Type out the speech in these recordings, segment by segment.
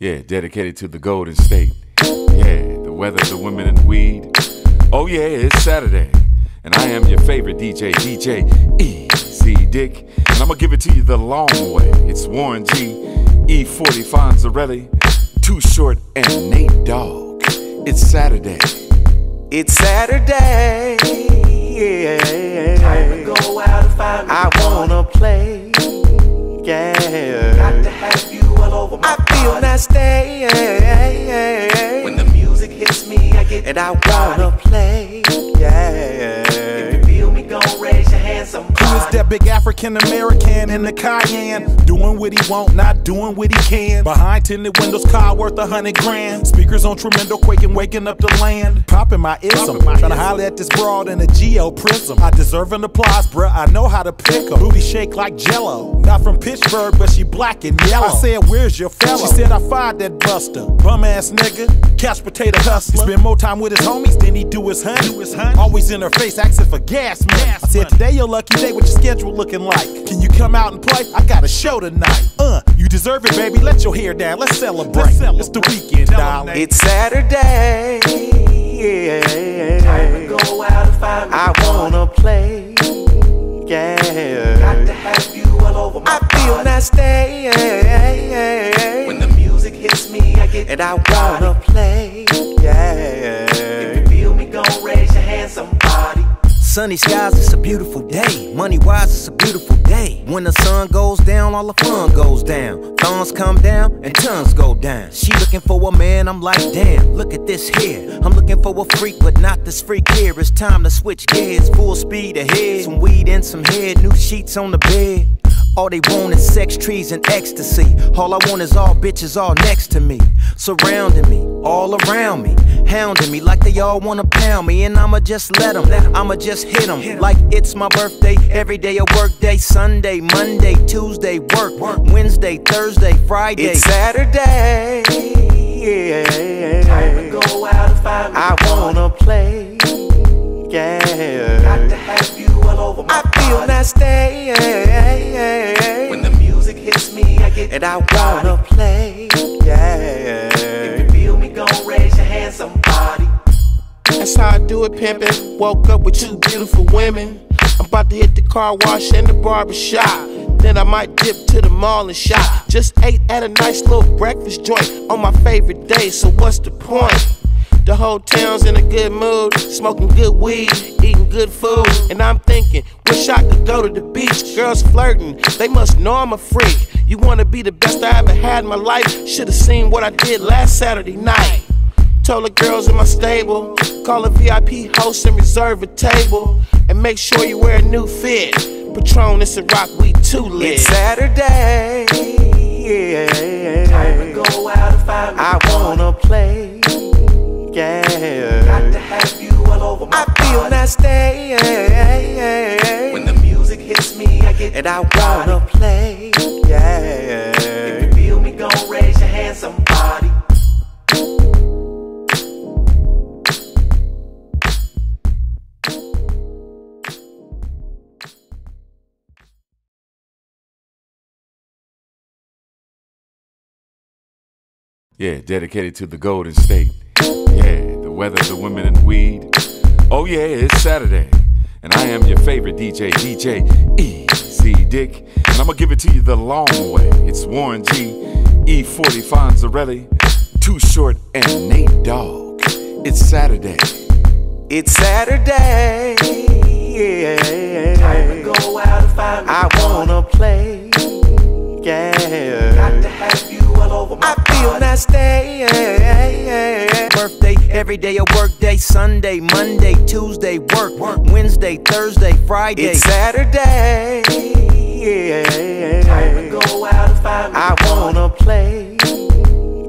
Yeah, dedicated to the Golden State. Yeah, the weather, the women, and weed. Oh, yeah, it's Saturday. And I am your favorite DJ, DJ Easy Dick. And I'm gonna give it to you the long way. It's Warren G, E40 Fonzarelli, Too Short, and Nate Dogg. It's Saturday. It's Saturday. Yeah. Time to go out I get And I the body. wanna play. Yeah. If you feel me, gon' raise your hand, somebody. Who is that big African American in the Cayenne? Doing what he want, not doing what he can. Behind tinted windows, car worth a hundred grand. Speakers on tremendo, quaking, waking up the land. Popping my ism, trying to holler at this broad in a geo prism. I deserve an applause, bruh. I know how to pick 'em. Booty shake like jello. Not from Pittsburgh, but she black and yellow. I said, Where's your fella? She said, I fired that buster. Bum ass nigga, cash potato hustler. He spend more time with his homies than he do his honey. Always in her face, asking for gas money. I said, Today your lucky day, what your schedule looking like? Can you come out and play? I got a show tonight. Uh, you deserve it, baby. Let your hair down. Let's celebrate. It's the weekend, darling. It's Saturday. Yeah. Time to go out and find I wanna play. Got Yeah. to have you all over my I feel body. nasty. When the music hits me, I get And I wanna play. Yeah. Sunny skies, it's a beautiful day. Money wise, it's a beautiful day. When the sun goes down, all the fun goes down. Thorns come down and tons go down. She looking for a man, I'm like, damn, look at this here. I'm looking for a freak, but not this freak here. It's time to switch gears, full speed ahead. Some weed and some head, new sheets on the bed. All they want is sex, trees, and ecstasy. All I want is all bitches all next to me, surrounding me, all around me, hounding me like they all wanna pound me. And I'ma just let them, I'ma just hit them like it's my birthday. Every day a work day, Sunday, Monday, Tuesday, work, Wednesday, Thursday, Friday. It's Saturday. Yeah. Time to go out and find I wanna play. Got to have you all over my I feel body. nasty. When the music hits me, I get And I wanna play. Yeah. That's how I do it, pimpin'. Woke up with two beautiful women. I'm about to hit the car wash and the barber shop. Then I might dip to the mall and shop. Just ate at a nice little breakfast joint on my favorite day, so what's the point? The whole town's in a good mood, smoking good weed, eating good food. And I'm thinking, wish I could go to the beach. Girls flirting, they must know I'm a freak. You wanna be the best I ever had in my life? Should've seen what I did last Saturday night. Told the girls in my stable, call a VIP host and reserve a table. And make sure you wear a new fit. Patron, it's a rock, we too lit. It's Saturday. Yeah. Time to go out and find I wanna play. Got Yeah. to have you all over my I feel body. nasty. When the music hits me, I get And I wanna play. Yeah. Yeah, dedicated to the Golden State. Yeah, the weather, the women, and weed. Oh, yeah, it's Saturday. And I am your favorite DJ, DJ Easy Dick. And I'm gonna give it to you the long way. It's Warren G, E40 Fonzarelli, Too Short, and Nate Dogg. It's Saturday. It's Saturday. Yeah. Time to go out and find me I wanna play. Yeah. Got to have you all over my I feel body. nasty. birthday, every day a work day, Sunday, Monday, Tuesday, work, Wednesday, Thursday, Friday. It's Saturday. Yeah. Time to go out and find me I wanna play.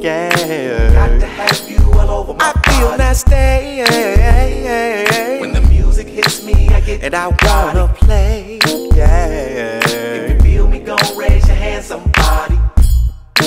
Yeah. Got to have you all over my I feel body. nasty. When the music hits me, I get And I wanna play.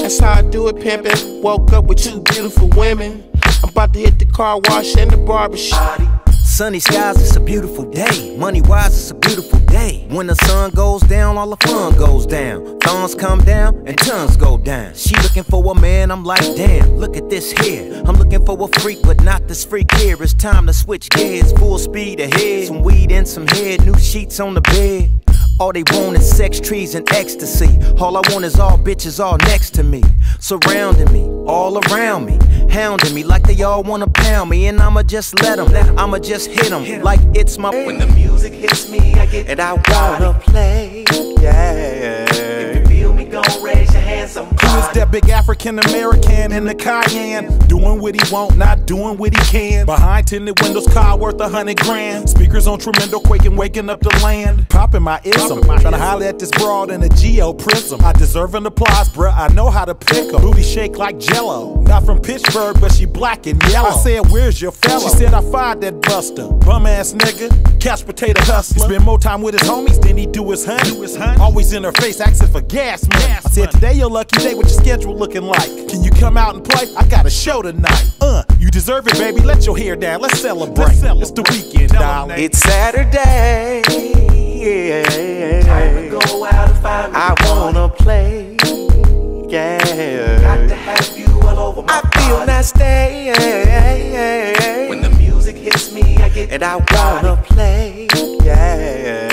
That's how I do it, pimpin'. Woke up with two beautiful women. I'm about to hit the car wash and the barber shop. Body. Sunny skies, it's a beautiful day. Money wise, it's a beautiful day. When the sun goes down, all the fun goes down. Thorns come down and tons go down. She looking for a man, I'm like, damn, look at this here. I'm looking for a freak, but not this freak here. It's time to switch gears, full speed ahead. Some weed and some head, new sheets on the bed. All they want is sex, trees, and ecstasy. All I want is all bitches all next to me, surrounding me, all around me, hounding me like they all wanna pound me. And I'ma just let them, I'ma just hit them like it's my. When the music hits me, I get And I wanna play, yeah. If you feel me, gon' raise your hands. Somebody. Big African American in the Cayenne? Doing what he want, not doing what he can. Behind tinted windows, car worth a hundred grand. Speakers on tremendo, quaking, waking up the land. Popping my ism, trying to holler at this broad in a geo prism. I deserve an applause, bruh. I know how to pick 'em. Booty shake like jello. Not from Pittsburgh, but she black and yellow. I said, Where's your fella? She said, I fired that buster. Bum ass nigga, couch potato hustler. Spend more time with his homies than he do his honey. Always in her face, asking for gas money. I said, Today your lucky day, what your schedule looking like? Can you come out and play? I got a show tonight. Uh, you deserve it, baby. Let your hair down. Let's celebrate. It's the weekend, darling. It's Saturday, yeah. Time to go out and find me I a wanna party. play, Got to yeah. have you all over my I feel body. nice When the music hits me, I get and I wanna play, yeah.